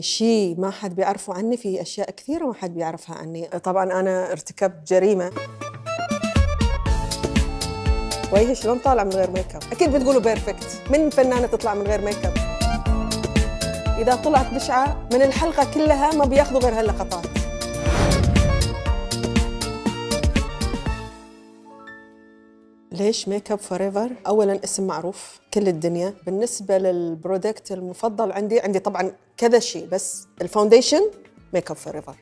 شيء ما حد بيعرفه عني في أشياء كثيرة ما حد بيعرفها عني. طبعا أنا ارتكبت جريمة. وجهي شلون طالع من غير make up؟ أكيد بتقولوا perfect من فنانة تطلع من غير make up؟ إذا طلعت بشعة من الحلقة كلها ما بياخذوا غير هاللقطات. ليش Make Up For Ever؟ اولا اسم معروف كل الدنيا، بالنسبة لل products المفضل عندي عندي طبعا كذا شيء بس ال foundation Make Up For Ever.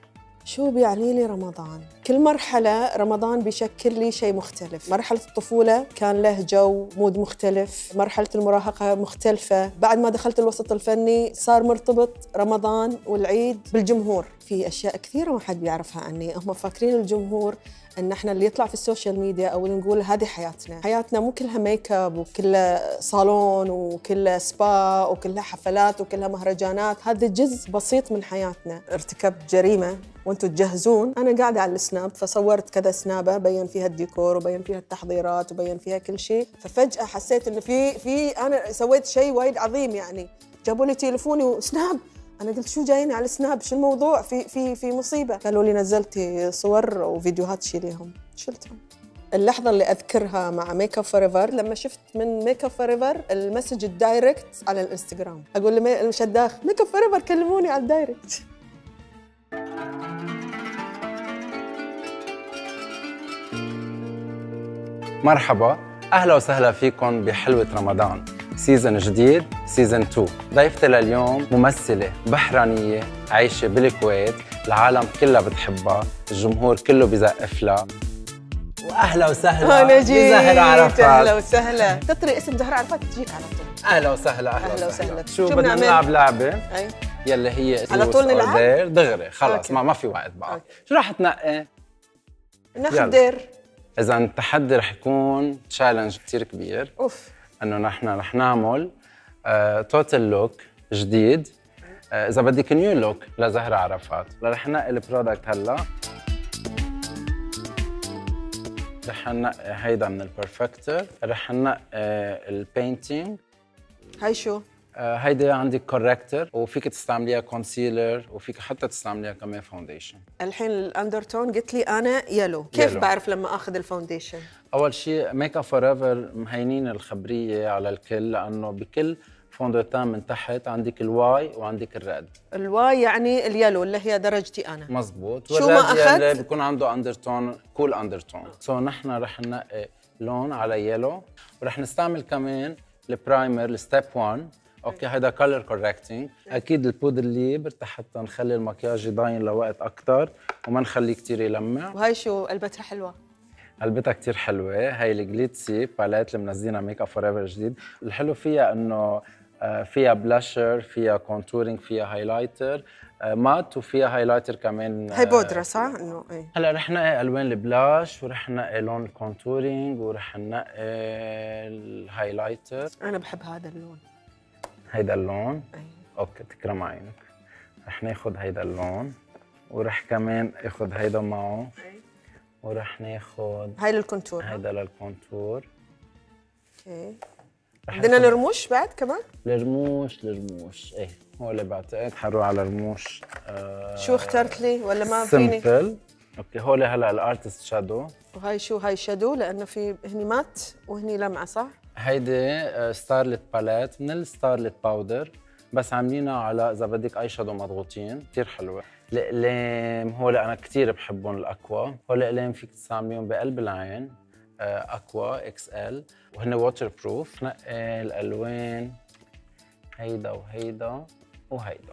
شو بيعني لي رمضان؟ كل مرحلة رمضان بيشكل لي شيء مختلف مرحلة الطفولة كان له جو مود مختلف مرحلة المراهقة مختلفة بعد ما دخلت الوسط الفني صار مرتبط رمضان والعيد بالجمهور في أشياء كثيرة ما حد بيعرفها عني. هم فاكرين الجمهور إن إحنا اللي يطلع في ال social media أو اللي نقول هذه حياتنا. حياتنا مو كلها make up وكلها صالون وكلها سبا وكلها حفلات وكلها مهرجانات. هذا جزء بسيط من حياتنا. ارتكبت جريمة وأنتم تجهزون. أنا قاعدة على ال Snap فصورت كذا سنابة بين فيها الديكور وبين فيها التحضيرات وبين فيها كل شيء. ففجأة حسيت إنه في في أنا سويت شيء وايد عظيم يعني. جابوا لي تليفوني و Snap. أنا قلت شو جايين على ال Snap شو الموضوع؟ في في في مصيبة. قالوا لي نزلتي صور وفيديوهات شيليهم شلتهم. اللحظة اللي أذكرها مع Make Up For لما شفت من Make Up For Ever ال message ال direct على الإنستغرام. أقول للمشداخ Make Up For كلموني على ال direct. مرحبا. أهلا وسهلا فيكم بحلوة رمضان. season جديد season 2 ضيفتي لليوم ممثلة بحرانية عايشة بالكويت العالم كلها بتحبها الجمهور كله بتزقف لها. وأهلا وسهلا بزهرة عرفات. أهلا وسهلا. تطري اسم زهرة عرفات؟ تجيك على طول. أهلا وسهلا أهلا, أهلا وسهلا. شو شو بدنا؟ نلعب لعبة؟ أي. يلي هي على طول نلعب؟ دغري خلص. ما ما في وقت أوكي. شو راح تنقي؟ ناخذ. دير إذا التحدي رح يكون challenge كثير كبير. أوف. إنه نحن رح نعمل total look جديد. آه، إذا بدك new look لزهرة عرفات. رح ننقي ال products هلأ. رح ننقي هيدا من ال perfector رح ننقي ال painting هاي شو؟ هيدي عندك corrector وفيك تستعمليها concealer وفيك حتى تستعمليها كمان foundation الحين ال undertone قلت لي أنا yellow كيف yellow. بعرف لما آخذ ال foundation أول شيء Make Up For Ever مهينين الخبرية على الكل لأنه بكل fond de teint من تحت عندك ال Y وعندك ال red ال Y يعني ال yellow اللي هي درجتي أنا. مزبوط. شو ما أخذت؟ بيكون عنده undertone cool undertone so نحن رح ننقي لون على yellow ورح نستعمل كمان ال primer ال step 1 okay هيدا color correcting أكيد ال poudre libre حتى نخلي المكياج يضاين لوقت أكثر وما نخليه كثير يلمع. وهاي شو قلبتها حلوة؟ قلبتها كتير حلوة. هاي الجليتسي palette اللي منزلينها Make Up For Ever جديد. الحلو فيها إنه آه، فيها بلاشر فيها contouring فيها highlighter آه، matte وفيها highlighter كمان هاي آه، بودرة صح؟ إنه إيه. هلأ رح نقي ألوان ال blush ورح نقي لون ال contouring ورح نقي ال highlighter أنا بحب هذا اللون. هيدا اللون أي. okay تكرم عينك. رح ناخد هيدا اللون ورح كمان آخد هيدا معه ورح ناخد هاي لل contour هيدا لل contour. okay. بدنا ناخد الرموش بعد كمان؟ الرموش الرموش إيه. هو اللي بعتقد حنروح على رموش. آه شو اخترت لي ولا ما فيني؟ simple okay هول هلا ال artist shadow وهاي شو هاي shadow لأنه في هني matte وهني لمعة صح؟ هيدي Star Lit palette من ال Star Lit powder بس عاملينها على إذا بدك أي shadow مضغوطين كثير حلوة. الأقلام هول أنا كثير بحبهم ال Aqua هول الأقلام فيك تستعمليهم بقلب العين آه، Aqua XL. وهن waterproof نقي الالوان هيدا وهيدا وهيدا.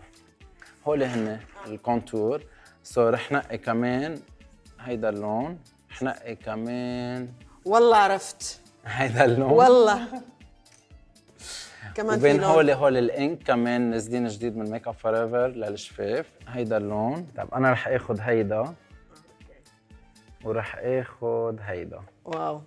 هول هن ال contour so رح نقي كمان هيدا اللون. رح نقي كمان. والله عرفت. هيدا اللون. والله. كمان في وبين هول هول ال ink كمان نازلين جديد من Make Up For Ever للشفاف هيدا اللون. طب أنا رح آخذ هيدا. ورح آخذ هيدا. wow.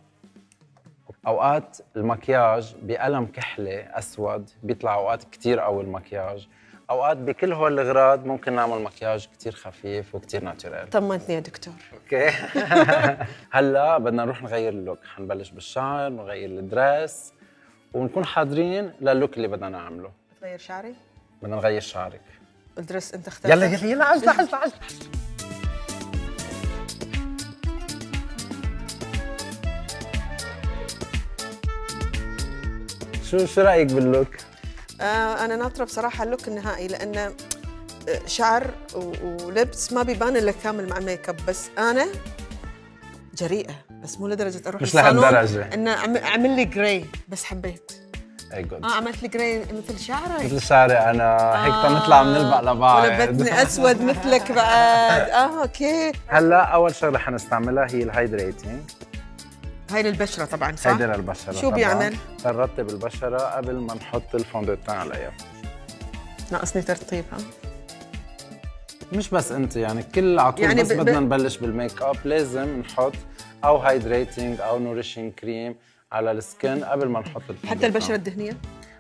أوقات المكياج بقلم كحلة أسود بيطلع أوقات كتير قوي المكياج. أوقات بكل هول الأغراض ممكن نعمل مكياج كتير خفيف وكتير natural طمنتني يا دكتور. okay. هلأ بدنا نروح نغير ال look. حنبلش بالشعر نغير ال dress ونكون حاضرين لل look اللي بدنا نعمله. تغير شعري؟ بدنا نغير شعرك. ال dress انت اخترته. يلا يلا يلا عجلة عجلة عجلة شو شو رأيك بال look؟ آه أنا ناطرة بصراحة ال look النهائي لأنه آه، شعر ولبس ما بيبان إلا كامل مع ال make up بس أنا جريئة بس مو لدرجة أروح مش لهالدرجة. إنه أعم- اعمل لي gray بس حبيت. أي good آه عملت لي gray مثل شعري. مثل شعري أنا. هيك نطلع بنلبق لبعض. ولبتني أسود مثلك بعد. آه okay. هلأ أول شغلة حنستعملها هي ال hydrating هاي للبشره طبعا صح؟ هيدي للبشرة شو طبعاً. بيعمل؟ بنرطب البشرة قبل ما نحط ال fond de teint عليها. ناقصني ترطيب ها؟ مش بس انت يعني كل على طول يعني بس ب- بدنا نبلش بال make up لازم نحط أو hydrating أو nourishing cream على ال skin قبل ما نحط ال fond de teint حتى البشرة الدهنية؟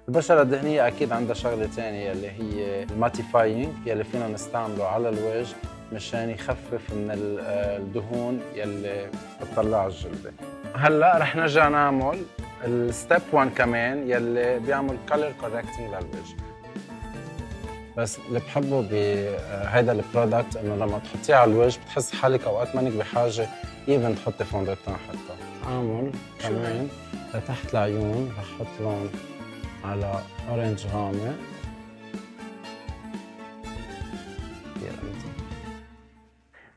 البشرة الدهنية أكيد عندها شغلة ثانية اللي هي ال matifying يلي فينا نستعمله على الوجه مشان يخفف من آه، الدهون يلي بتطلع على الجلدة هلا رح نرجع نعمل ال step 1 كمان يلي بيعمل color correcting للوجه بس اللي بحبه بهيدا ال product إنه لما تحطيه على الوجه بتحس حالك أوقات مانك بحاجة even تحطي fond de teint حتى. أعمل كمان لتحت العيون رح أحط لون على orange غامق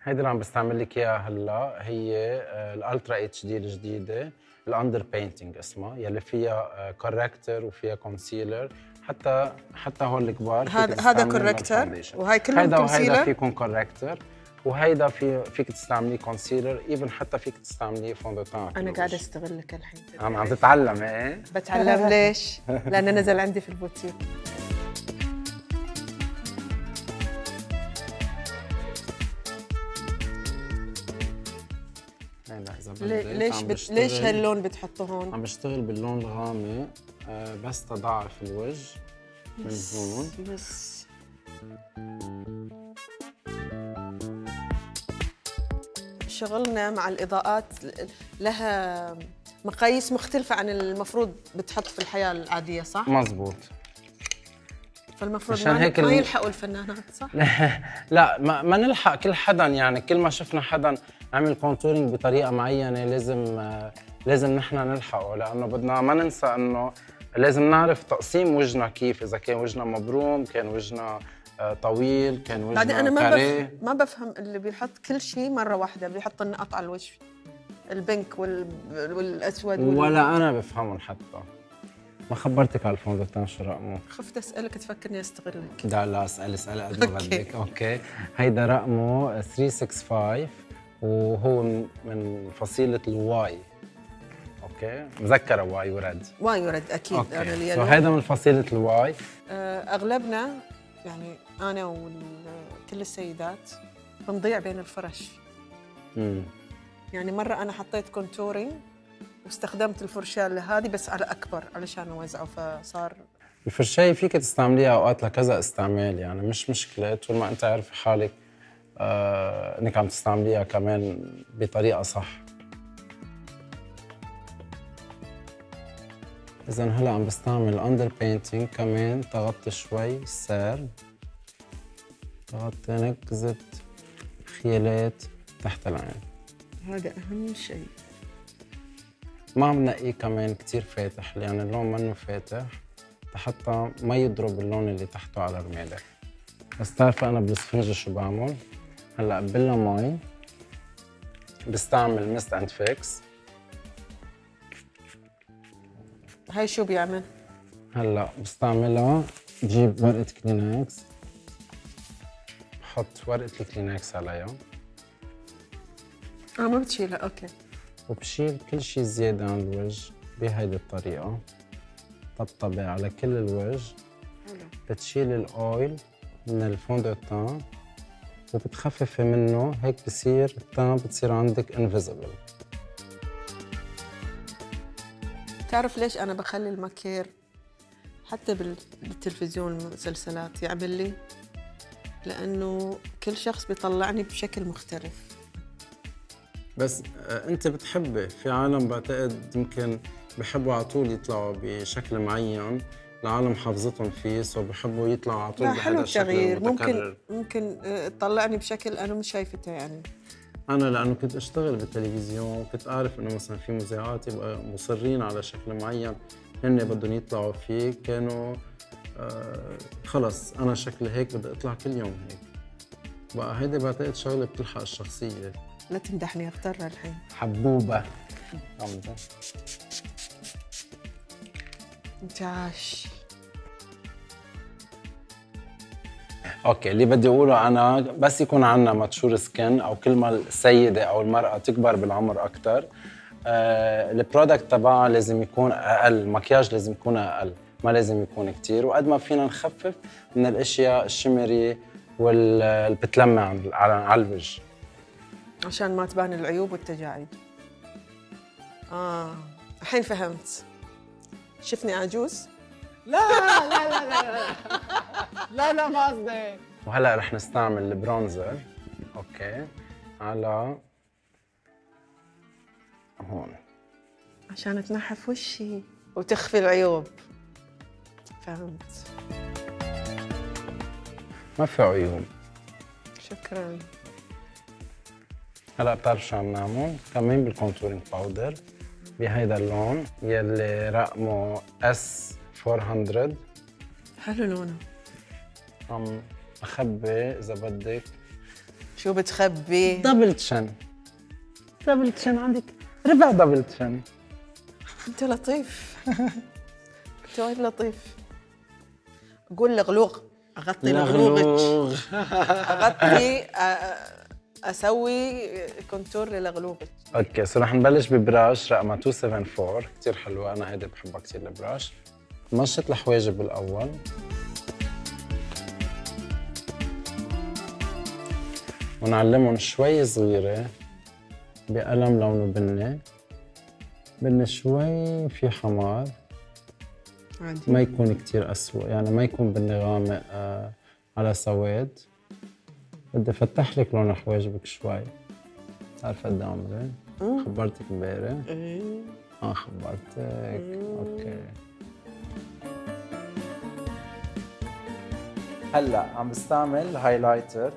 هيدي اللي عم بستعمل لك إياها هلا هي آه، ال Ultra HD الجديدة ال underpainting اسمها يلي فيها corrector وفيها concealer حتى حتى هول الكبار هذا- هذا بال foundation. وهاي كلهم هيدا وهيدا concealer؟ فيكم corrector وهيدا في فيك تستعمليه concealer even حتى فيك تستعمليه fond de teint أنا. قاعدة أستغلك الحين عم عم تتعلم إيه بتعلم ليش؟ لأنه نزل عندي في البوتيك ليش بت... ليش هاللون بتحطه هون؟ عم بشتغل باللون الغامق آه، بس تضعف الوجه من هون يس شغلنا مع الإضاءات لها مقاييس مختلفة عن المفروض بتحط في الحياة العادية صح؟ مزبوط فالمفروض مشان ما, هيك ما يلحقوا الفنانات صح؟ لا ما, ما نلحق كل حدا يعني. كل ما شفنا حدا عمل contouring بطريقة معينة لازم لازم نحن نلحقه. لأنه بدنا ما ننسى إنه لازم نعرف تقسيم وجهنا كيف. إذا كان وجهنا مبروم كان وجهنا آه، طويل كان وجهنا بعدين أنا ما carré. بف... ما بفهم اللي بيحط كل شيء مرة واحدة بيحط النقط على الوجه ال pink وال... والأسود وال... ولا أنا بفهمهم حتى. ما خبرتك على ال fond de teint شو رقمه؟ خفت أسألك تفكرني أستغلك. لا لا أسأل أسأل قد ما. بدك okay. هيدا رقمه 365 وهو من فصيلة ال Y. okay. مذكرة واي ورد. واي يرد أكيد. okay. so هيدا من فصيلة ال Y. آه، أغلبنا يعني أنا وكل السيدات بنضيع بين الفرش. امم يعني مرة أنا حطيت contouring واستخدمت الفرشاة اللي هذه بس على أكبر علشان اوزعه فصار الفرشاية فيك تستعمليها أوقات لكذا استعمال يعني مش مشكلة. طول ما أنت عارف حالك آه إنك عم تستعمليها كمان بطريقة صح. إذا هلأ عم بستعمل الاندر بينتينج كمان تغطي شوي السار تغطي نكزة خيالات تحت العين. هذا أهم شيء. ما عم نقيه كمان كتير فاتح يعني اللون منه فاتح حتى ما يضرب اللون اللي تحته على رمادك. بس تعرفي أنا بالسفنجة شو بعمل؟ هلأ بقبلها مي بستعمل Mist and Fix هاي شو بيعمل؟ هلأ بستعملها بجيب ورقة كلينكس بحط ورقة الكلينكس عليها. آه ما بتشيلها okay. وبشيل كل شيء زيادة عن الوجه بهيدي الطريقة. طبطبة على كل الوجه. حلو. بتشيل ال oil من ال fond de teint وبتخففي منه. هيك بصير ال teint بتصير عندك invisible تعرف ليش أنا بخلي ال maquilleur حتى بال- بالتلفزيون المسلسلات يعمل لي لأنه كل شخص بيطلعني بشكل مختلف. بس آه، انت بتحبي في عالم بعتقد يمكن بحبوا على طول يطلعوا بشكل معين العالم حافظتهم فيه سو بحبوا يطلعوا على طول لا حلو بهذا الشكل التغيير. ممكن ممكن آه، تطلعني بشكل أنا مش شايفته يعني. أنا لأنه كنت أشتغل بالتلفزيون كنت أعرف إنه مثلا في مذيعات يبقى مصرين على شكل معين هن بدهم يطلعوا فيه كانوا آه خلص أنا شكلي هيك بدي أطلع كل يوم هيك. بقى هيدي بعتقد شغلة بتلحق الشخصية. لا تمدحني اضطر الحين. حبوبة. عمدة. انت عاش okay اللي بدي أقوله أنا بس يكون عندنا mature skin أو كل ما السيدة أو المرأة تكبر بالعمر أكثر آه ال product تبعها لازم يكون أقل المكياج لازم يكون أقل ما لازم يكون كتير. وقد ما فينا نخفف من الأشياء الشمري واللي بتلمع على الوجه. عشان ما تبان العيوب والتجاعيد. آه الحين فهمت. شفني عجوز لا لا لا لا لا لا ما قصدي. وهلا رح نستعمل البرونزر. أوكي. على هون. عشان تنحف وشي وتخفي العيوب. فهمت. ما في عيوب. شكرا. هلا بتعرف شو عم نعمل؟ كمان بال contouring powder بهيدا اللون يلي رقمه S 400 حلو لونه. عم اخبي إذا بدك. شو بتخبي؟ double chin double chin عندك ربع double chin أنت لطيف. أنت وايد لطيف. قول لغلوغ. أغطي لغلوغك. أغطي أ- أسوي contour للغلوغك okay so رح نبلش ب brush رقمها 274 كثير حلوة أنا هيدي بحبها كثير ال brush. مشط الحواجب بالأول. ونعلمهم شوي صغيرة بقلم لونه بني بني شوي في حمار. عادي. ما يكون كتير أسوأ يعني ما يكون بني غامق آه على سواد. بدي أفتح لك لون حواجبك شوي. عارفة قد إيه عمري؟ مم. خبرتك امبارح إيه. آه خبرتك. أوكي. هلأ عم بستعمل highlighter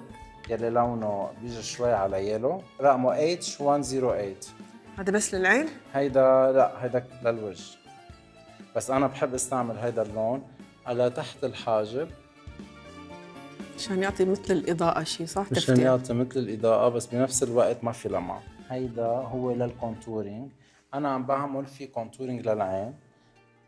يلي لونه بيجي شوي على yellow رقمه H108 هذا بس للعين؟ هيدا لا هيدا للوجه. بس أنا بحب استعمل هيدا اللون على تحت الحاجب. عشان يعطي مثل الإضاءة شيء صح؟ مشان تفتح يعطي مثل الإضاءة بس بنفس الوقت ما في لمعة. هيدا هو لل contouring أنا عم بعمل فيه contouring للعين.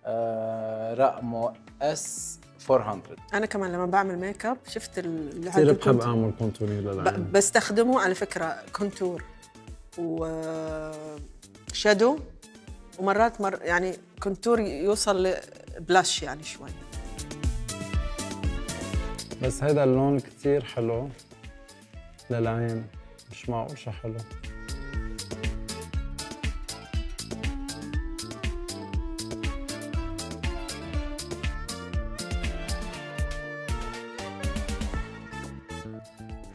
آه رقمه S 400 أنا كمان لما بعمل make up شفت ال- هذا كثير بحب. أعمل كونتورينج للعين. ب- بستخدمه على فكرة contour و shadow ومرات مر يعني contour يوصل ل blush يعني شوي. بس هيدا اللون كثير حلو. للعين مش معقول شو حلو.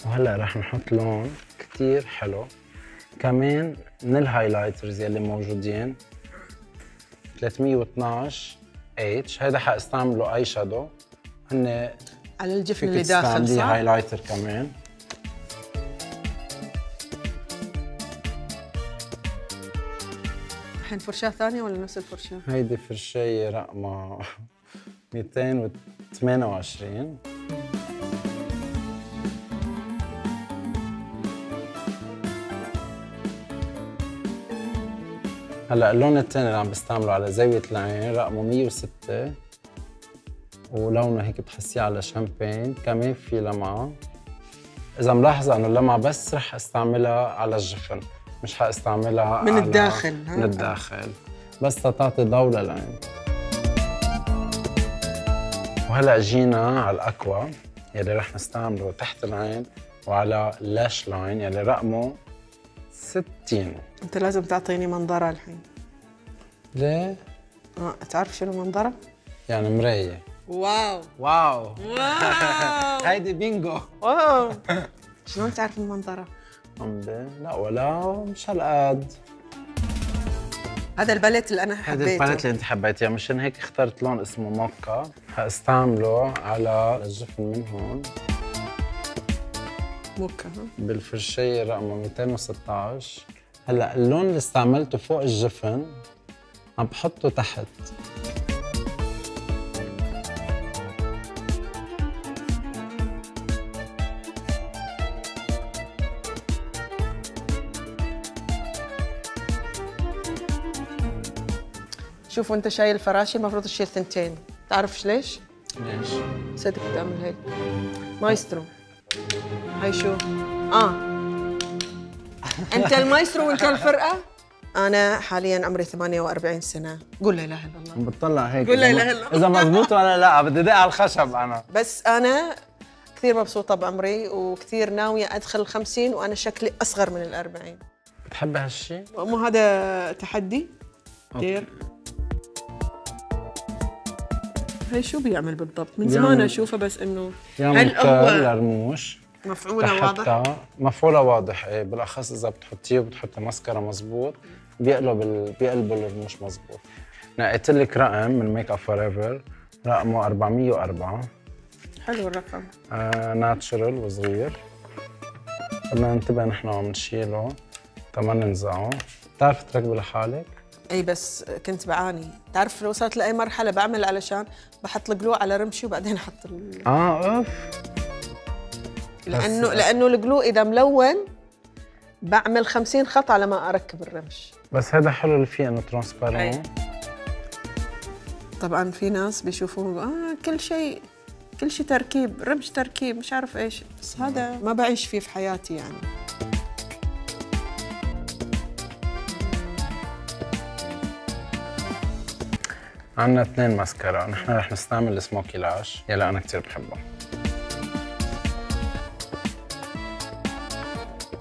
وهلأ رح نحط لون كثير حلو. كمان من ال highlighters يلي موجودين. 312 H هيدا حاستعمله eye shadow هن على الجفن اللي داخل صح؟ highlighter كمان الحين فرشاة ثانية ولا نفس الفرشاة؟ هيدي فرشاية رقمها 228 هلا اللون الثاني اللي عم بستعمله على زاوية العين رقمه 106 ولونه هيك بتحسيه على شامبين كمان في لمعة إذا ملاحظة إنه اللمعة بس رح أستعملها على الجفن مش حاستعملها من الداخل،؟ من الداخل بس تعطي ضوء للعين وهلأ جينا على ال Aqua يلي رح نستعمله تحت العين وعلى ال lash line يلي رقمه 60 أنت لازم تعطيني منظرة الحين ليه؟ آه، تعرف شنو منظرة؟ يعني مراية wow wow wow هيدي bingo. wow. شلون تعرف المنظرة؟ عم ب- لا ولا مش هالقد. هذا ال palette اللي أنا هذا حبيته. ال palette اللي أنت حبيتيها. مشان هيك اخترت لون اسمه موكا. حاستعمله على الجفن من هون. موكا ها؟ بالفرشاية رقم 216 هلأ اللون اللي استعملته فوق الجفن عم بحطه تحت. شوف وانت شايل الفراشة المفروض تشيل ثنتين تعرفش ليش؟ ليش؟ صدق بتعمل هيك مايسترو هاي شو؟ آه أنت المايسترو وأنت الفرقة؟ أنا حاليا عمري 48 سنة قول لا إله إلا الله بتطلع هيك قول لا إذا إله إلا الله. اذا مزبوط ولا لا بدي دق على الخشب أنا بس أنا كثير مبسوطة بعمري وكثير ناوية أدخل الخمسين وأنا شكلي أصغر من الأربعين بتحبي هالشيء؟ مو هذا تحدي؟ دير هاي شو بيعمل بالضبط؟ من زمان بيعمل- أشوفه بس إنه هل هو لرموش مفعولة واضح؟ مفعولة واضح إيه بالأخص إذا بتحطيه وبتحطي مسكرة مزبوط بيقلب ال... بيقلبوا الرموش مزبوط نقيت لك رقم من Make Up For Ever رقمه 404 حلو الرقم. آه natural وصغير. بدنا ننتبه نحن عم نشيله. تما ننزعه. بتعرفي تركبي لحالك؟ إي بس كنت بعاني. تعرف لو وصلت لأي مرحلة بعمل علشان بحط ال glue على رمشي وبعدين أحط ال... آه أوف. لأنه لأنه ال glue إذا ملون بعمل 50 خط على ما أركب الرمش. بس هذا حلو اللي فيه انه أي. transparent طبعا في ناس بيشوفوه آه كل شيء كل شيء تركيب رمش تركيب مش عارف إيش. بس هذا ما بعيش فيه في حياتي يعني. عندنا اثنين ماسكارا نحن رح نستعمل ال Smoky Lash يلي أنا كثير بحبه.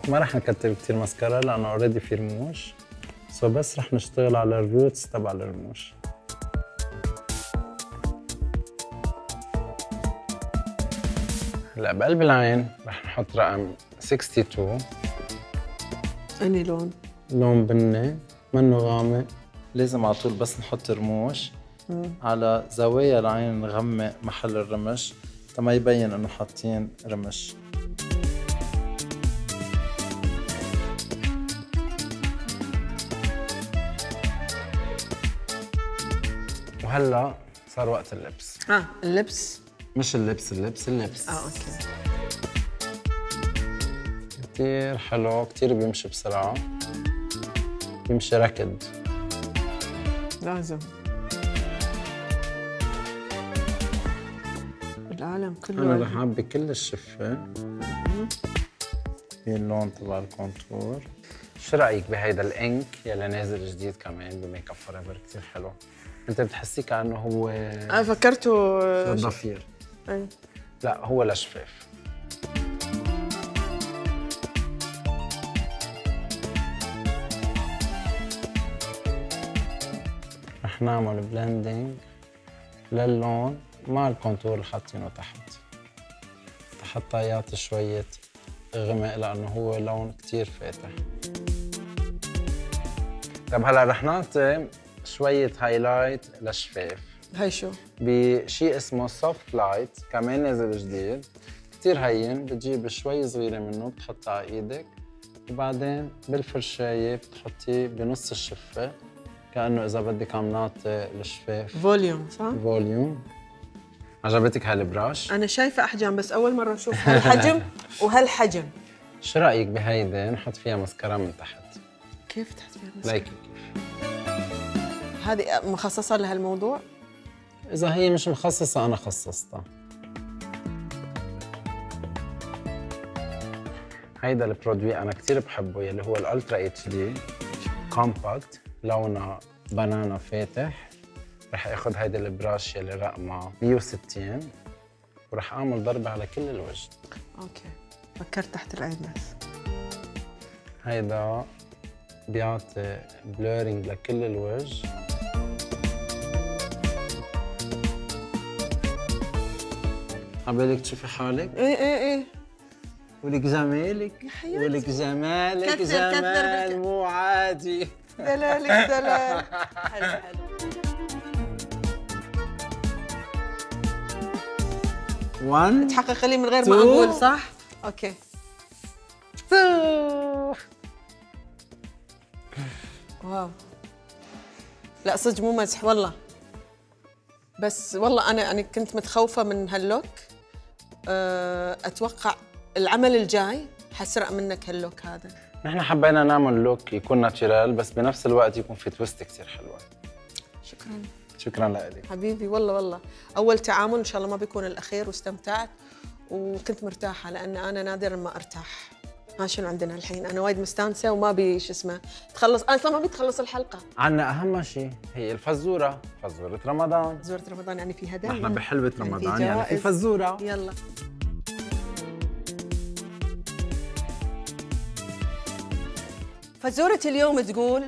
ما رح نكتر كثير ماسكارا لأنه already في رموش. so بس رح نشتغل على ال roots تبع الرموش. هلأ بقلب العين رح نحط رقم 62 أني لون. لون بني منه غامق؟ لازم على طول بس نحط رموش. على زوايا العين نغمق محل الرمش تما يبين إنه حاطين رمش. وهلا صار وقت ال lips. آه اللبس. مش اللبس اللبس ال lips. آه okay. كتير حلو كتير بيمشي بسرعة. بيمشي ركض. لازم. العالم كله رح أعبي كل الشفة. في اللون تبع ال contour. شو رأيك بهيدا ال ink يلي نازل جديد كمان ب Make Up For Ever كثير حلو. أنت بتحسيه كأنه هو أنا فكرته ضفير أي. لا هو لشفاف. رح نعمل blending للون. مع ال contour حاطينه تحت حتى يعطي شوية غمق لأنه هو لون كتير فاتح. طب هلا رح نعطي شوية highlight لشفاف. هاي شو؟ بشيء اسمه soft light كمان نازل جديد. كتير هين بتجيب شوي صغيرة منه بتحطها على إيدك. وبعدين بالفرشاية بتحطيه بنص الشفة كأنه إذا بدك عم نعطي الشفاف. volume صح؟ volume عجبتك هال brush؟ أنا شايفة أحجام بس أول مرة أشوف هالحجم وهالحجم شو رأيك بهيدي نحط فيها مسكرة من تحت؟ كيف تحت فيها المسكرة؟ like هذه مخصصة لهالموضوع إذا هي مش مخصصة أنا خصصتها هيدا ال produit أنا كتير بحبه يلي هو ال Ultra HD compact لونها banana فاتح رح آخذ هيدا ال brush يلي رقمها 160 ورح أعمل ضربة على كل الوجه. okay. فكرت تحت العين بس هيدا بيعطي blurring لكل الوجه. عبالك تشوفي حالك؟ إيه إيه إيه. ولك جمالك حياتي. ولك جمال بالك. مو عادي. دلالك دلال. حلو حلو. 1 تحقق لي من غير ما. أقول صح؟ okay. wow. لا صدق مو مزح والله. بس والله أنا أنا كنت متخوفة من هال look. أه، أتوقع العمل الجاي حسرق منك هال look هذا. نحن حبينا نعمل look يكون natural بس بنفس الوقت يكون في twist كثير حلوة. شكرا. شكرا لك. حبيبي والله والله. أول تعامل إن شاء الله ما بيكون الأخير واستمتعت وكنت مرتاحة لأن أنا نادرا ما أرتاح. ها شنو عندنا الحين؟ أنا وايد مستانسة وما بي شو اسمه تخلص. أنا أصلا ما بي تخلص الحلقة. عنا أهم شيء هي الفزورة. فزورة رمضان. زورة رمضان يعني في هدايا. نحن بحلبة يعني رمضان يعني في. فزورة. يلا. فزورة اليوم تقول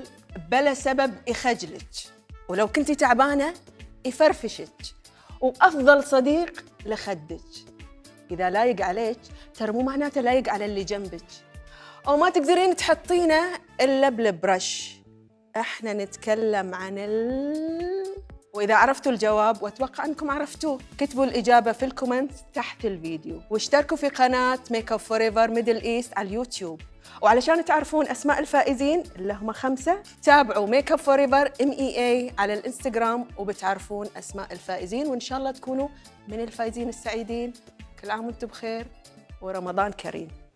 بلا سبب يخجلك ولو كنتي تعبانة يفرفشك. وأفضل صديق لخدك. إذا لايق عليك ترى مو معناته لايق على اللي جنبك. أو ما تقدرين تحطينه إلا بالبرش. إحنا نتكلم عن ال وإذا عرفتوا الجواب وأتوقع أنكم عرفتوه كتبوا الإجابة في ال comment تحت الفيديو. واشتركوا في قناة Make Up For Ever Middle East على اليوتيوب. وعلشان تعرفون أسماء الفائزين اللي هم خمسة تابعوا Make Up For Ever MEA على الإنستغرام وبتعرفون أسماء الفائزين وإن شاء الله تكونوا من الفائزين السعيدين. كل عام وأنتم بخير ورمضان كريم.